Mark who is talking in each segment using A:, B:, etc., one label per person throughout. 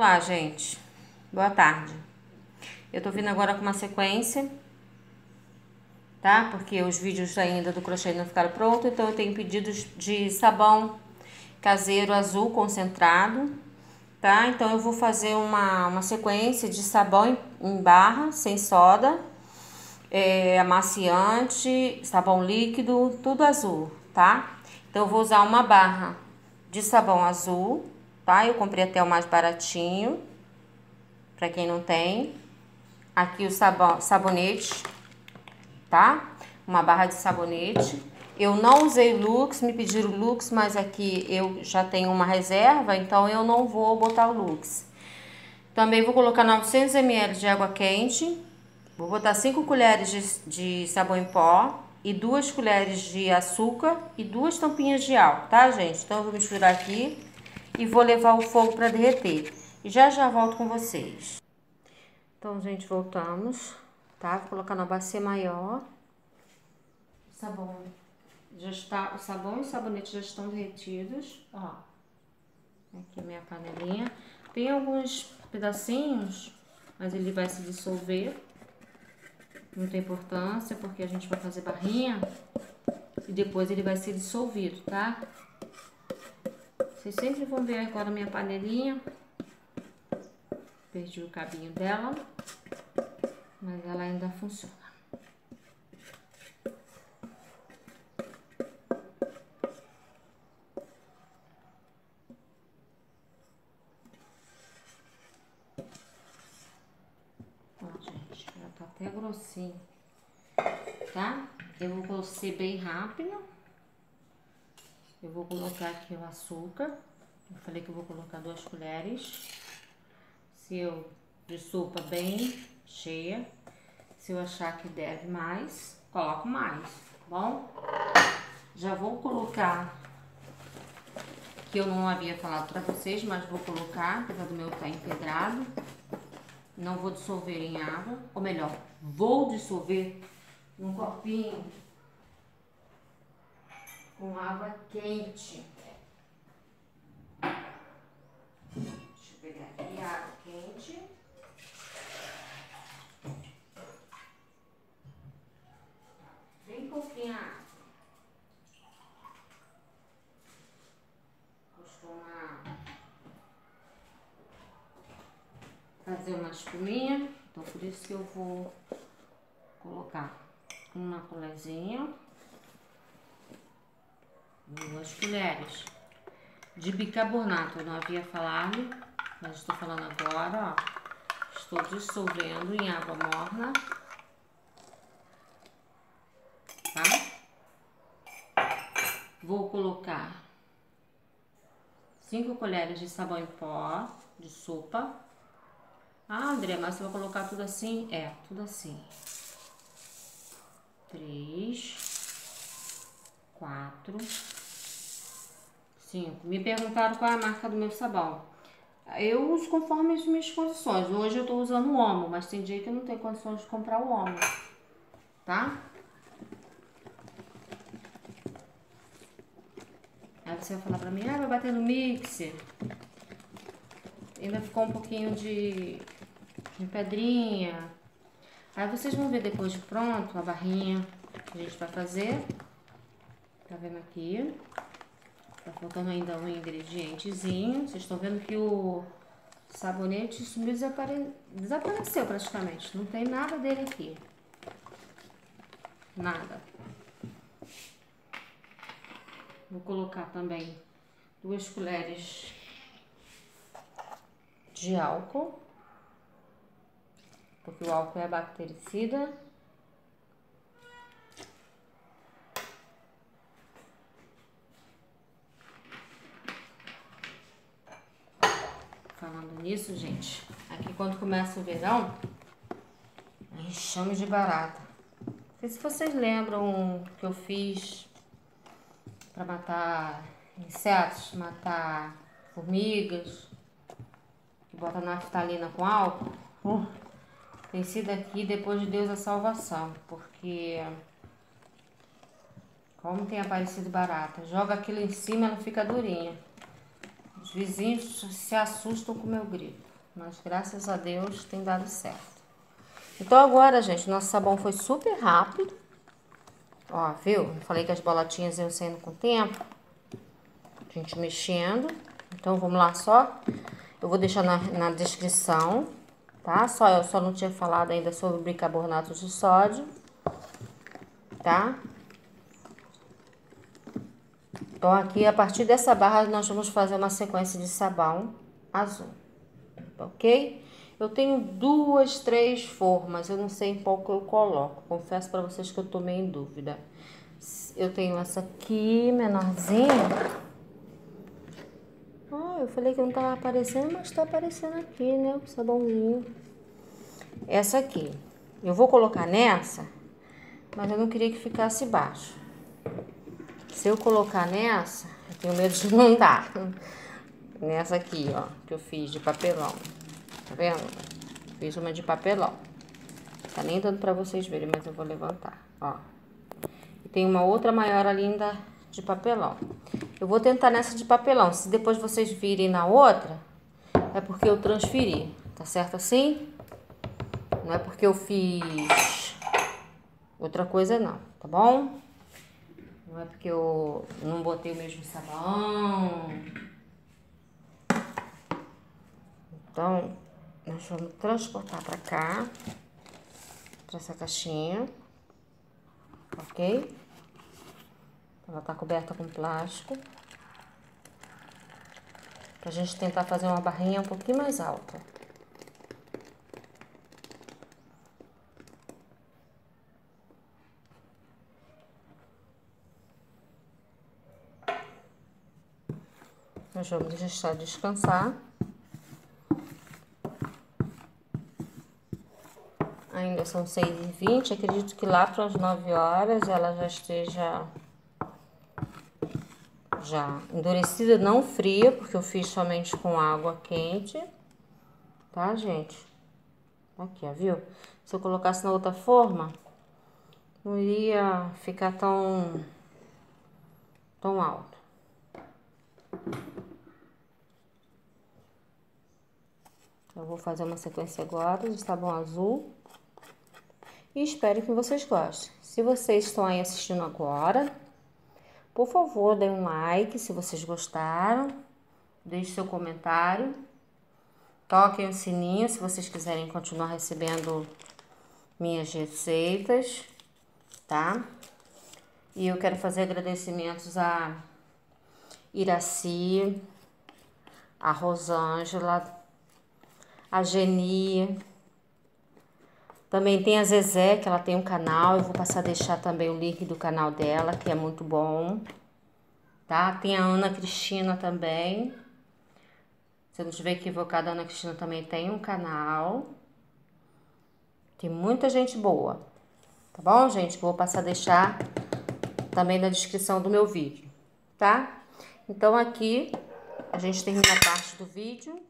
A: Olá, gente. Boa tarde. Eu tô vindo agora com uma sequência, tá? Porque os vídeos ainda do crochê não ficaram prontos, então eu tenho pedidos de sabão caseiro azul concentrado, tá? Então eu vou fazer uma, uma sequência de sabão em, barra, sem soda, é, amaciante, sabão líquido, tudo azul, tá? Então eu vou usar uma barra de sabão azul, Eu comprei até o mais baratinho, para quem não tem. Aqui o sabão, sabonete, tá? Uma barra de sabonete. Eu não usei Lux, me pediram Lux, mas aqui eu já tenho uma reserva, então eu não vou botar o Lux. Também vou colocar 900 ml de água quente. Vou botar 5 colheres de, de sabão em pó e duas colheres de açúcar e duas tampinhas de álcool, tá, gente? Então, eu vou misturar aqui e vou levar o fogo para derreter. Já já volto com vocês. Então, gente, voltamos, tá? Vou colocar na bacia maior. O sabão já está, o sabão e o sabonete já estão derretidos, ó. Aqui minha panelinha. Tem alguns pedacinhos, mas ele vai se dissolver. Não tem importância, porque a gente vai fazer barrinha e depois ele vai ser dissolvido, tá? Vocês sempre vão ver agora minha panelinha. Perdi o cabinho dela, mas ela ainda funciona. tá até grossinho, tá? Eu vou ser bem rápido. Eu vou colocar aqui o açúcar. Eu falei que eu vou colocar duas colheres. Se eu de sopa bem cheia. Se eu achar que deve mais, coloco mais, tá bom? Já vou colocar, que eu não havia falado pra vocês, mas vou colocar, apesar do meu tá empedrado. Não vou dissolver em água, ou melhor, vou dissolver num copinho com água quente. Deixa eu pegar aqui a água quente. Bem pouquinho água. fazer uma espuminha, então por isso que eu vou colocar uma colherzinha, duas colheres de bicarbonato, eu não havia falado, mas estou falando agora, ó. Estou dissolvendo em água morna, tá? Vou colocar cinco colheres de sabão em pó de sopa ah, André, mas você vai colocar tudo assim? É, tudo assim. Três, quatro, cinco. Me perguntaram qual é a marca do meu sabão. Eu uso conforme as minhas condições. Hoje eu tô usando o Omo, mas tem dia que eu não tenho condições de comprar o Omo, tá? Aí você vai falar pra mim, ah, vai bater no mixer. Ainda ficou um pouquinho de em pedrinha. Aí vocês vão ver depois de pronto a barrinha que a gente vai fazer. Tá vendo aqui? Tá faltando ainda um ingredientezinho. Vocês estão vendo que o sabonete sumiu, desapare... desapareceu praticamente. Não tem nada dele aqui. Nada. Vou colocar também duas colheres de álcool porque o álcool é bactericida. Falando nisso, gente, aqui quando começa o verão, enxame de barata. Não sei se vocês lembram que eu fiz para matar insetos, matar formigas, que bota naftalina com álcool. Uh, tem sido aqui depois de Deus a salvação, porque como tem aparecido barata, joga aquilo em cima, ela fica durinha. Os vizinhos se assustam com o meu grito, mas graças a Deus tem dado certo. Então agora, gente, nosso sabão foi super rápido. Ó, viu? Eu falei que as bolotinhas iam saindo com o tempo. A gente mexendo. Então vamos lá só. Eu vou deixar na, na descrição, tá? Só, eu só não tinha falado ainda sobre bicarbonato de sódio, tá? Então, aqui, a partir dessa barra, nós vamos fazer uma sequência de sabão azul, ok? Eu tenho duas, três formas, eu não sei em qual que eu coloco. Confesso para vocês que eu tô meio em dúvida. Eu tenho essa aqui, menorzinha. Ah, eu falei que não tava aparecendo, mas tá aparecendo aqui, né? O sabãozinho. Essa aqui. Eu vou colocar nessa, mas eu não queria que ficasse baixo. Se eu colocar nessa, eu tenho medo de não dar. Nessa aqui, ó, que eu fiz de papelão. Tá vendo? Fiz uma de papelão. Tá nem dando pra vocês verem, mas eu vou levantar, ó. E tem uma outra maior ainda de papelão. Eu vou tentar nessa de papelão. Se depois vocês virem na outra, é porque eu transferi. Tá certo assim? Não é porque eu fiz outra coisa não, tá bom? Não é porque eu não botei o mesmo sabão. Então, nós vamos transportar para cá, para essa caixinha, ok? Ela tá coberta com plástico. Pra gente tentar fazer uma barrinha um pouquinho mais alta. Nós vamos deixar descansar. Ainda são 6h20, acredito que lá para as 9 horas ela já esteja já endurecida, não fria, porque eu fiz somente com água quente. Tá, gente? Aqui, ó, viu? Se eu colocasse na outra forma, não iria ficar tão, tão alto. Eu vou fazer uma sequência agora de sabão azul. E espero que vocês gostem. Se vocês estão aí assistindo agora, por favor, dê um like se vocês gostaram. Deixe seu comentário. Toquem o sininho se vocês quiserem continuar recebendo minhas receitas, tá? E eu quero fazer agradecimentos a Iraci, a Rosângela, a Geni. Também tem a Zezé, que ela tem um canal. Eu vou passar a deixar também o link do canal dela, que é muito bom. Tá? Tem a Ana Cristina também. Se eu não estiver equivocada, a Ana Cristina também tem um canal. Tem muita gente boa. Tá bom, gente? Vou passar a deixar também na descrição do meu vídeo, tá? Então, aqui a gente termina a parte do vídeo.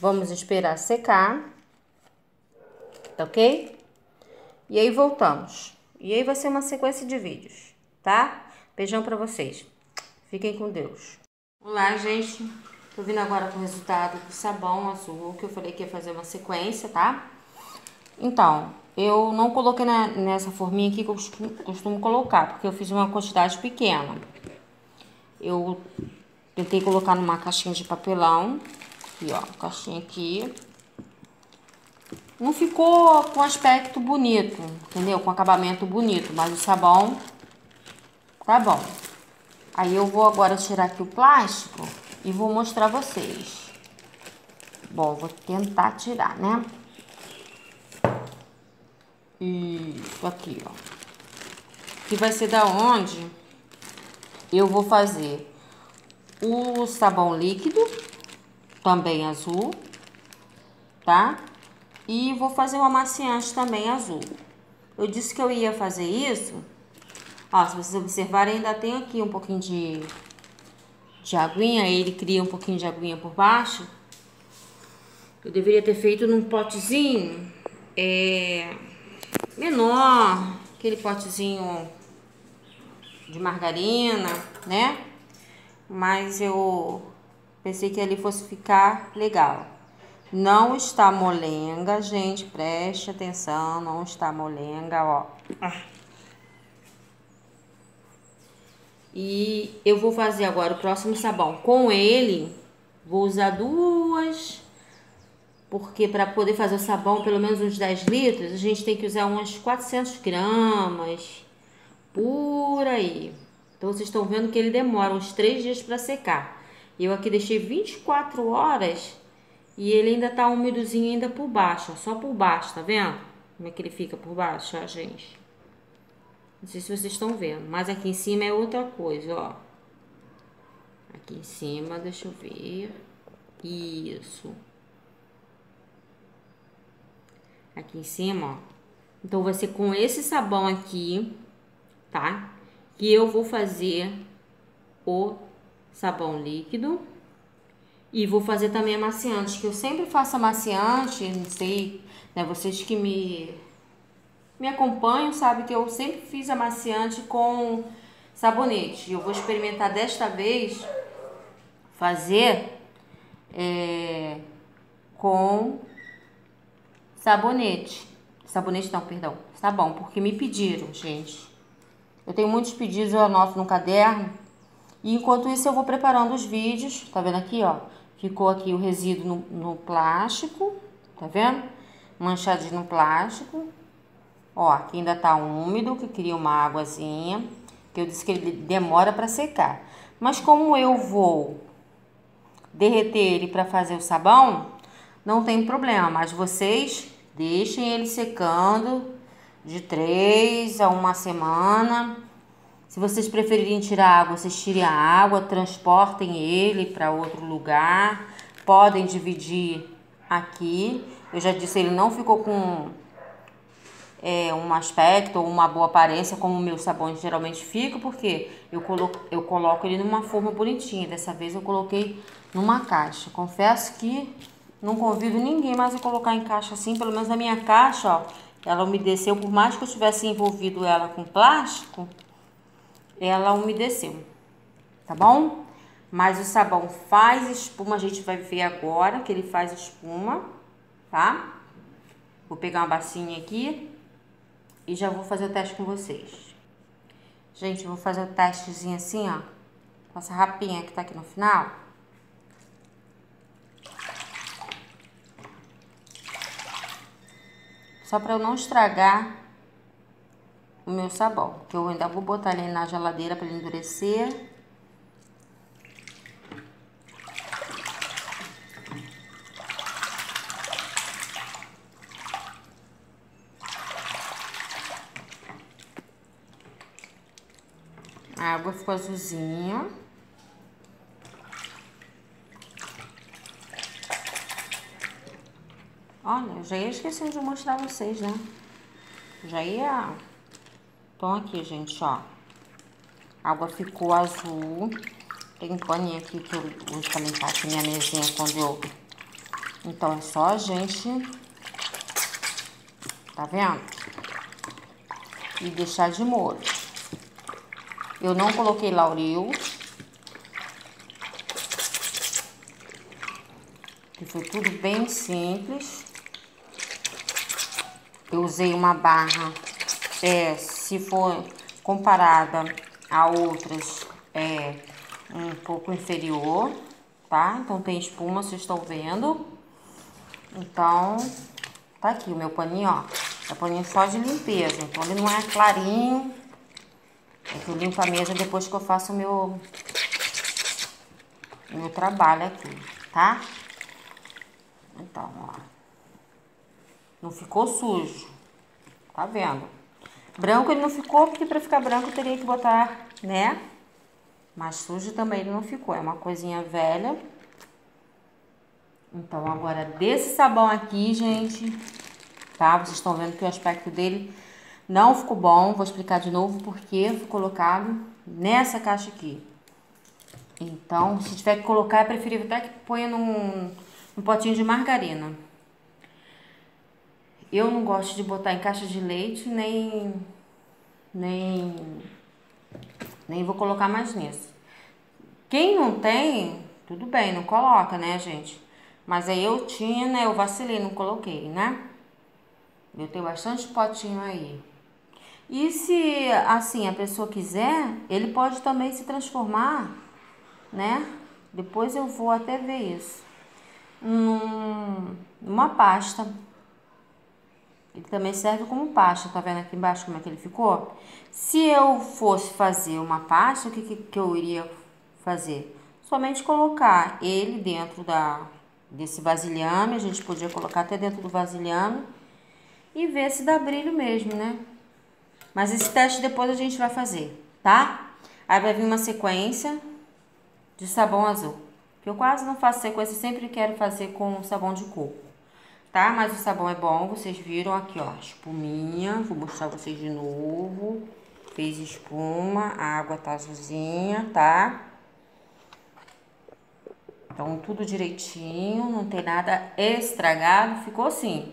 A: Vamos esperar secar. Tá ok? E aí voltamos. E aí vai ser uma sequência de vídeos, tá? Beijão pra vocês. Fiquem com Deus. Olá, gente. Tô vindo agora com o resultado do sabão azul, que eu falei que ia fazer uma sequência, tá? Então, eu não coloquei na, nessa forminha aqui que eu costumo, costumo colocar, porque eu fiz uma quantidade pequena. Eu tentei colocar numa caixinha de papelão, Aqui, ó, caixinha aqui. Não ficou com aspecto bonito, entendeu? Com acabamento bonito, mas o sabão tá bom. Aí eu vou agora tirar aqui o plástico e vou mostrar vocês. Bom, vou tentar tirar, né? Isso aqui, ó. Que vai ser da onde eu vou fazer o sabão líquido também azul, tá? E vou fazer o amaciante também azul. Eu disse que eu ia fazer isso. Ó, se vocês observarem, ainda tem aqui um pouquinho de, de aguinha. Ele cria um pouquinho de aguinha por baixo. Eu deveria ter feito num potezinho é, menor. Aquele potezinho de margarina, né? Mas eu Pensei que ali fosse ficar legal. Não está molenga, gente, preste atenção, não está molenga, ó. E eu vou fazer agora o próximo sabão. Com ele, vou usar duas, porque para poder fazer o sabão, pelo menos uns 10 litros, a gente tem que usar umas 400 gramas, por aí. Então, vocês estão vendo que ele demora uns 3 dias para secar. Eu aqui deixei 24 horas e ele ainda tá úmidozinho ainda por baixo, ó, só por baixo, tá vendo? Como é que ele fica por baixo, ó, gente? Não sei se vocês estão vendo, mas aqui em cima é outra coisa, ó. Aqui em cima, deixa eu ver. Isso. Aqui em cima, ó. Então, vai ser com esse sabão aqui, tá? Que eu vou fazer o sabão líquido. E vou fazer também amaciante, que eu sempre faço amaciante, não sei, né? Vocês que me, me acompanham sabem que eu sempre fiz amaciante com sabonete. Eu vou experimentar desta vez fazer é, com sabonete. Sabonete não, perdão. Bom, porque me pediram, gente. Eu tenho muitos pedidos, eu anoto no caderno. E enquanto isso eu vou preparando os vídeos, tá vendo aqui, ó? Ficou aqui o resíduo no, no plástico, tá vendo? Manchadinho no plástico. Ó, aqui ainda tá úmido, que queria uma águazinha, que eu disse que ele demora para secar. Mas como eu vou derreter ele para fazer o sabão, não tem problema, mas vocês deixem ele secando de três a uma semana se vocês preferirem tirar água, vocês tirem a água, transportem ele para outro lugar. Podem dividir aqui. Eu já disse, ele não ficou com é, um aspecto ou uma boa aparência como meus sabões geralmente ficam, porque eu coloco, eu coloco ele numa forma bonitinha. Dessa vez eu coloquei numa caixa. Confesso que não convido ninguém mais a colocar em caixa assim, pelo menos na minha caixa, ó, ela umedeceu, por mais que eu tivesse envolvido ela com plástico, ela umedeceu, tá bom? Mas o sabão faz espuma, a gente vai ver agora que ele faz espuma, tá? Vou pegar uma bacinha aqui e já vou fazer o teste com vocês. Gente, eu vou fazer o testezinho assim, ó, com essa rapinha que tá aqui no final. Só para eu não estragar o meu sabão, que eu ainda vou botar ele na geladeira para ele endurecer. A água ficou azulzinha. Olha, eu já ia esquecendo de mostrar vocês, né? Já ia então, aqui, gente, ó. A água ficou azul. Tem um paninho aqui que eu uso pra limpar aqui minha mesinha quando eu... Então, é só a gente... Tá vendo? E deixar de molho. Eu não coloquei lauril. Que foi tudo bem simples. Eu usei uma barra é, se for comparada a outras, é um pouco inferior, tá? Então tem espuma, vocês estão vendo. Então, tá aqui o meu paninho, ó. É paninho só de limpeza, então ele não é clarinho. É que eu limpo a mesa depois que eu faço o meu, meu trabalho aqui, tá? Então, ó. Não ficou sujo. Tá vendo? Branco ele não ficou, porque para ficar branco eu teria que botar, né? Mas sujo também ele não ficou, é uma coisinha velha. Então, agora desse sabão aqui, gente, tá? Vocês estão vendo que o aspecto dele não ficou bom. Vou explicar de novo porque foi colocado nessa caixa aqui. Então, se tiver que colocar, é preferível até que ponha num, num potinho de margarina. Eu não gosto de botar em caixa de leite, nem, nem, nem vou colocar mais nisso. Quem não tem, tudo bem, não coloca, né, gente? Mas aí eu tinha, né, eu vacilei, não coloquei, né? Eu tenho bastante potinho aí. E se, assim, a pessoa quiser, ele pode também se transformar, né? Depois eu vou até ver isso. Num, numa pasta. Ele também serve como pasta, tá vendo aqui embaixo como é que ele ficou? Se eu fosse fazer uma pasta, o que, que, que eu iria fazer? Somente colocar ele dentro da, desse vasilhame, a gente podia colocar até dentro do vasilhame e ver se dá brilho mesmo, né? Mas esse teste depois a gente vai fazer, tá? Aí vai vir uma sequência de sabão azul. Que eu quase não faço sequência, sempre quero fazer com sabão de coco, tá? Mas o sabão é bom, vocês viram aqui, ó, espuminha. Vou mostrar vocês de novo. Fez espuma, a água tá azulzinha, tá? Então, tudo direitinho, não tem nada estragado. Ficou assim,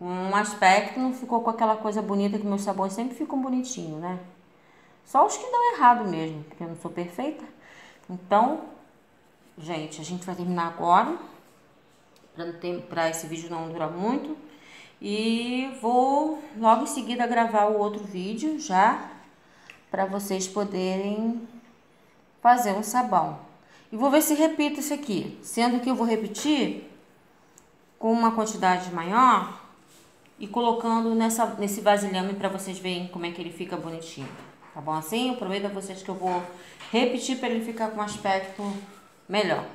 A: um aspecto, não ficou com aquela coisa bonita que meus sabões sempre ficam bonitinhos, né? Só os que dão errado mesmo, porque eu não sou perfeita. Então, gente, a gente vai terminar agora, para esse vídeo não durar muito. E vou logo em seguida gravar o outro vídeo já, para vocês poderem fazer um sabão. E vou ver se repito isso aqui, sendo que eu vou repetir com uma quantidade maior e colocando nessa, nesse vasilhame para vocês verem como é que ele fica bonitinho. Tá bom assim? Eu prometo a vocês que eu vou repetir para ele ficar com um aspecto melhor.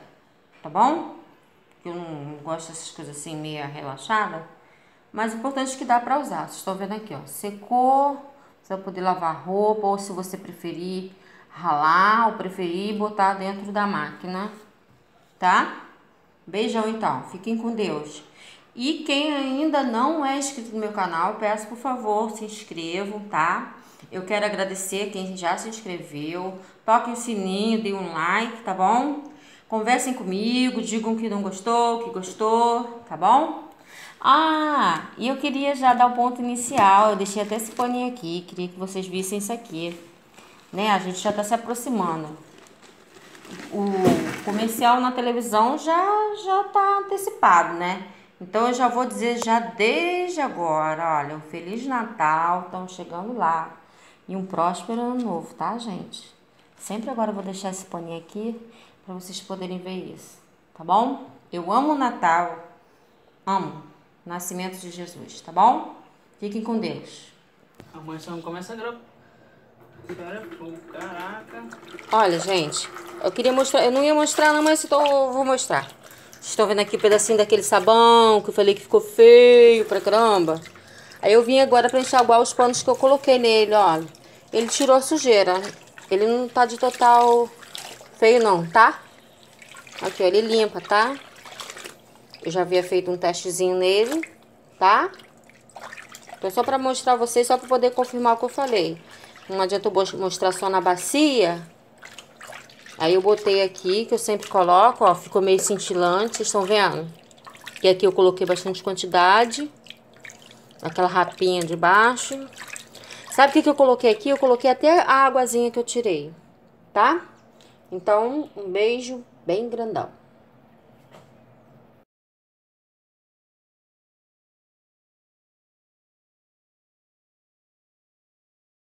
A: Tá bom? Eu não gosto dessas coisas assim meia relaxada. Mas o importante é que dá para usar. Vocês estão vendo aqui, ó. Secou, você vai poder lavar roupa ou se você preferir ralar ou preferir botar dentro da máquina. Tá? Beijão então. Fiquem com Deus. E quem ainda não é inscrito no meu canal, peço por favor, se inscrevam, tá? Eu quero agradecer quem já se inscreveu. Toquem o sininho, deem um like, tá bom? Conversem comigo, digam que não gostou, que gostou, tá bom? Ah, e eu queria já dar o ponto inicial. Eu deixei até esse paninho aqui, queria que vocês vissem isso aqui. Né? A gente já tá se aproximando. O comercial na televisão já já tá antecipado, né? Então eu já vou dizer já desde agora, olha, um feliz Natal, estão chegando lá. E um próspero ano novo, tá, gente? Sempre agora eu vou deixar esse paninho aqui para vocês poderem ver isso, tá bom? Eu amo o Natal, amo o nascimento de Jesus, tá bom? Fiquem com Deus.
B: Amanhã só não começa a gravar. Caraca.
A: Olha, gente, eu queria mostrar, eu não ia mostrar não, mas eu vou mostrar. Vocês estão vendo aqui um pedacinho daquele sabão que eu falei que ficou feio pra caramba? Aí eu vim agora pra enxaguar os panos que eu coloquei nele, olha. Ele tirou a sujeira. Ele não tá de total feio não, tá? Aqui, ó, ele limpa, tá? Eu já havia feito um testezinho nele, tá? Então, só pra mostrar vocês, só pra poder confirmar o que eu falei. Não adianta eu mostrar só na bacia. Aí eu botei aqui, que eu sempre coloco, ó, ficou meio cintilante, vocês estão vendo? E aqui eu coloquei bastante quantidade. Aquela rapinha de baixo. Sabe o que, que eu coloquei aqui? Eu coloquei até a águazinha que eu tirei, tá? Então, um beijo bem grandão.